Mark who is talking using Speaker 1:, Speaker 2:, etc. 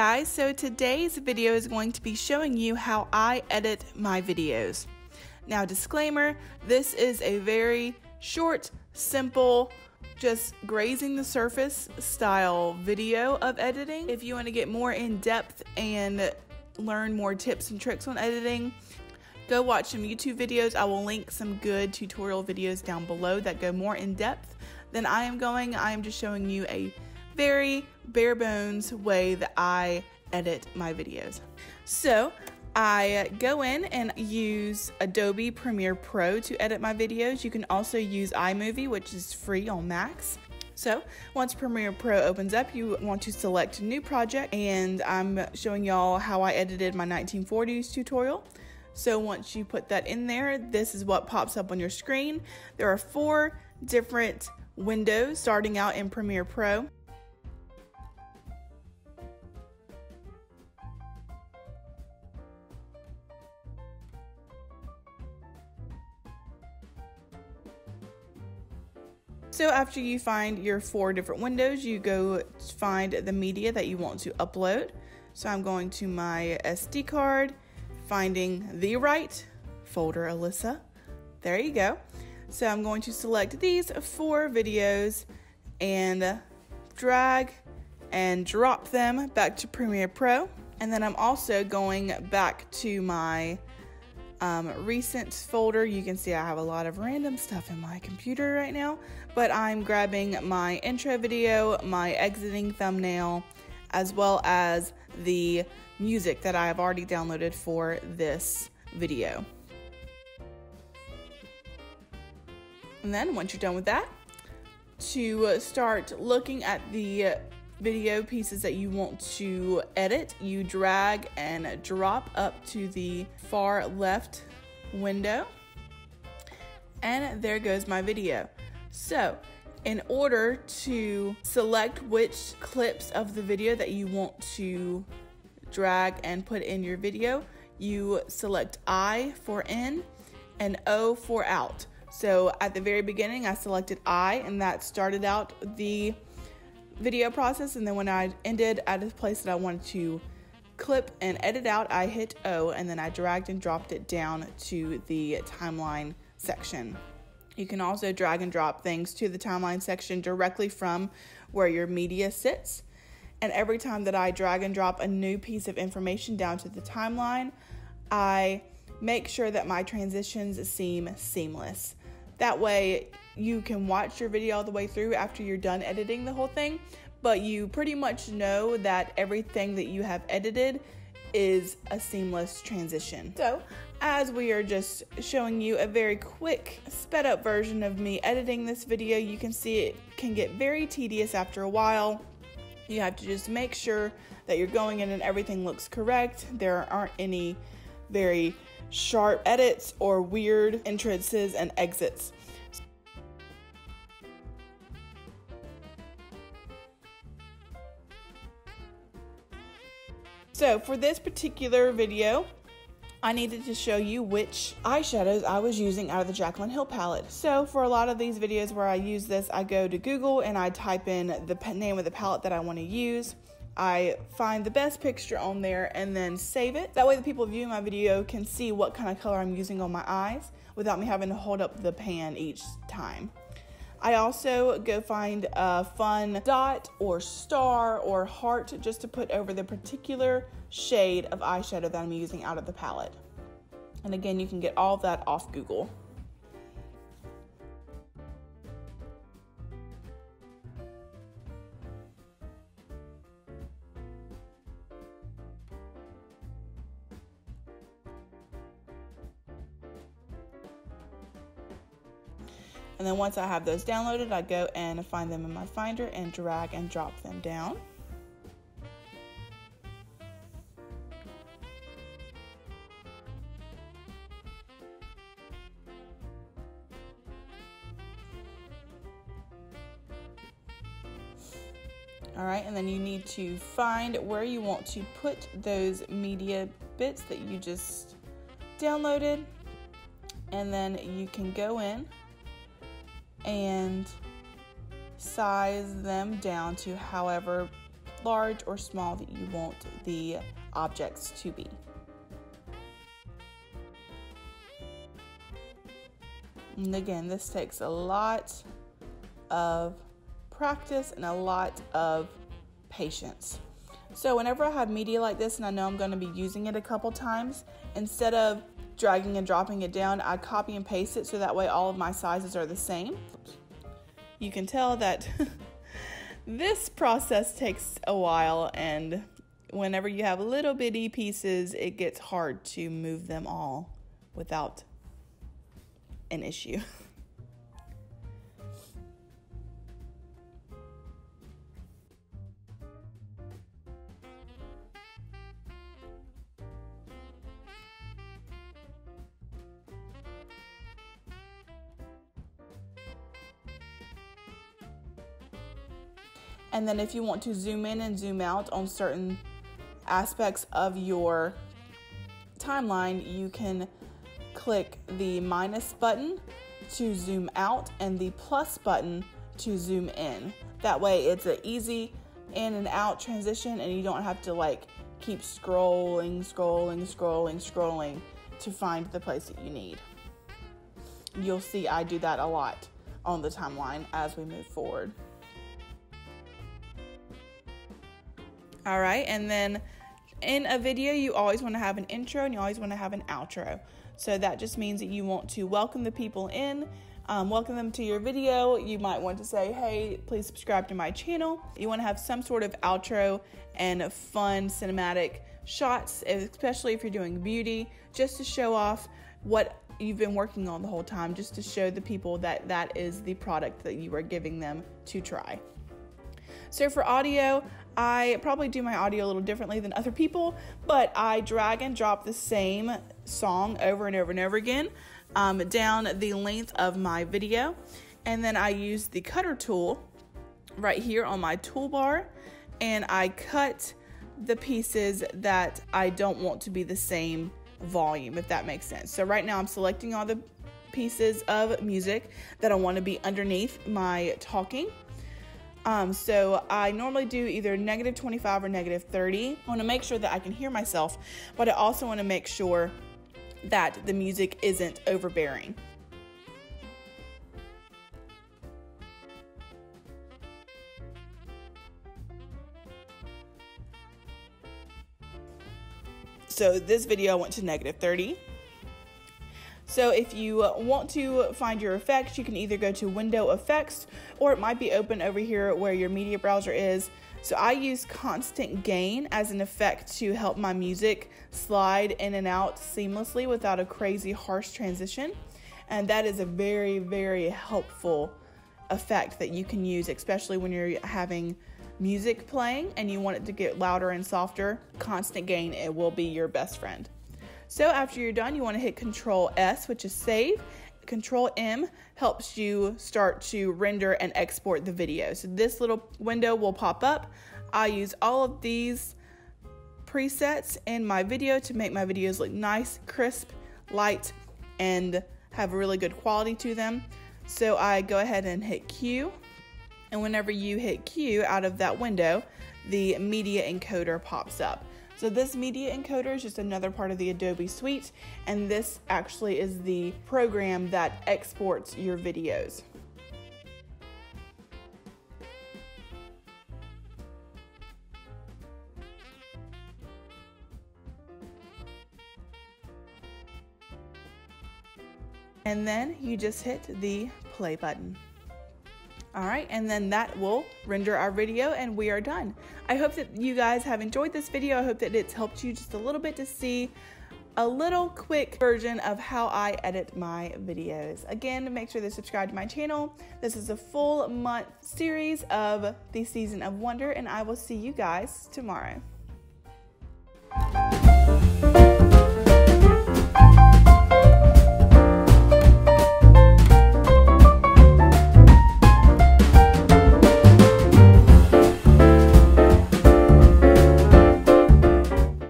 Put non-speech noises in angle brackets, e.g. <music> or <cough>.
Speaker 1: guys, so today's video is going to be showing you how I edit my videos. Now disclaimer, this is a very short, simple, just grazing the surface style video of editing. If you want to get more in depth and learn more tips and tricks on editing, go watch some YouTube videos. I will link some good tutorial videos down below that go more in depth than I am going. I am just showing you a very bare bones way that I edit my videos. So I go in and use Adobe Premiere Pro to edit my videos. You can also use iMovie, which is free on Macs. So once Premiere Pro opens up, you want to select new project and I'm showing y'all how I edited my 1940s tutorial. So once you put that in there, this is what pops up on your screen. There are four different windows starting out in Premiere Pro. So after you find your four different windows, you go find the media that you want to upload. So I'm going to my SD card, finding the right folder, Alyssa. There you go. So I'm going to select these four videos and drag and drop them back to Premiere Pro. And then I'm also going back to my um, recent folder. You can see I have a lot of random stuff in my computer right now, but I'm grabbing my intro video, my exiting thumbnail, as well as the music that I have already downloaded for this video. And then once you're done with that, to start looking at the video pieces that you want to edit, you drag and drop up to the far left window. And there goes my video. So, in order to select which clips of the video that you want to drag and put in your video, you select I for in and O for out. So at the very beginning, I selected I, and that started out the video process. And then when I ended at a place that I wanted to clip and edit out, I hit O, and then I dragged and dropped it down to the timeline section. You can also drag and drop things to the timeline section directly from where your media sits. And every time that I drag and drop a new piece of information down to the timeline, I make sure that my transitions seem seamless. That way, you can watch your video all the way through after you're done editing the whole thing, but you pretty much know that everything that you have edited is a seamless transition. So, as we are just showing you a very quick sped up version of me editing this video, you can see it can get very tedious after a while. You have to just make sure that you're going in and everything looks correct. There aren't any very sharp edits or weird entrances and exits. So for this particular video, I needed to show you which eyeshadows I was using out of the Jaclyn Hill palette. So for a lot of these videos where I use this, I go to Google and I type in the name of the palette that I want to use. I find the best picture on there and then save it. That way the people viewing my video can see what kind of color I'm using on my eyes without me having to hold up the pan each time. I also go find a fun dot or star or heart just to put over the particular shade of eyeshadow that I'm using out of the palette. And again, you can get all of that off Google. And then once I have those downloaded, I go and find them in my Finder and drag and drop them down. All right, and then you need to find where you want to put those media bits that you just downloaded. And then you can go in and size them down to however large or small that you want the objects to be. And again, this takes a lot of practice and a lot of patience. So whenever I have media like this and I know I'm going to be using it a couple times, instead of dragging and dropping it down, I copy and paste it so that way all of my sizes are the same. You can tell that <laughs> this process takes a while and whenever you have little bitty pieces, it gets hard to move them all without an issue. <laughs> And then if you want to zoom in and zoom out on certain aspects of your timeline, you can click the minus button to zoom out and the plus button to zoom in. That way it's an easy in and out transition and you don't have to like keep scrolling, scrolling, scrolling, scrolling to find the place that you need. You'll see I do that a lot on the timeline as we move forward. All right, and then in a video, you always want to have an intro and you always want to have an outro. So that just means that you want to welcome the people in, um, welcome them to your video. You might want to say, hey, please subscribe to my channel. You want to have some sort of outro and fun cinematic shots, especially if you're doing beauty, just to show off what you've been working on the whole time, just to show the people that that is the product that you are giving them to try. So for audio, I probably do my audio a little differently than other people, but I drag and drop the same song over and over and over again um, down the length of my video. And then I use the cutter tool right here on my toolbar and I cut the pieces that I don't want to be the same volume, if that makes sense. So right now I'm selecting all the pieces of music that I want to be underneath my talking um, so I normally do either negative 25 or negative 30. I want to make sure that I can hear myself, but I also want to make sure that the music isn't overbearing. So this video went to negative 30. So if you want to find your effects, you can either go to Window Effects or it might be open over here where your media browser is. So I use constant gain as an effect to help my music slide in and out seamlessly without a crazy harsh transition. And that is a very, very helpful effect that you can use, especially when you're having music playing and you want it to get louder and softer. Constant gain, it will be your best friend. So after you're done, you want to hit Control S, which is save. Control M helps you start to render and export the video. So this little window will pop up. I use all of these presets in my video to make my videos look nice, crisp, light, and have a really good quality to them. So I go ahead and hit Queue. And whenever you hit Queue out of that window, the media encoder pops up. So this media encoder is just another part of the Adobe suite, and this actually is the program that exports your videos. And then you just hit the play button. All right, and then that will render our video and we are done. I hope that you guys have enjoyed this video. I hope that it's helped you just a little bit to see a little quick version of how I edit my videos. Again, make sure to subscribe to my channel. This is a full month series of the Season of Wonder and I will see you guys tomorrow.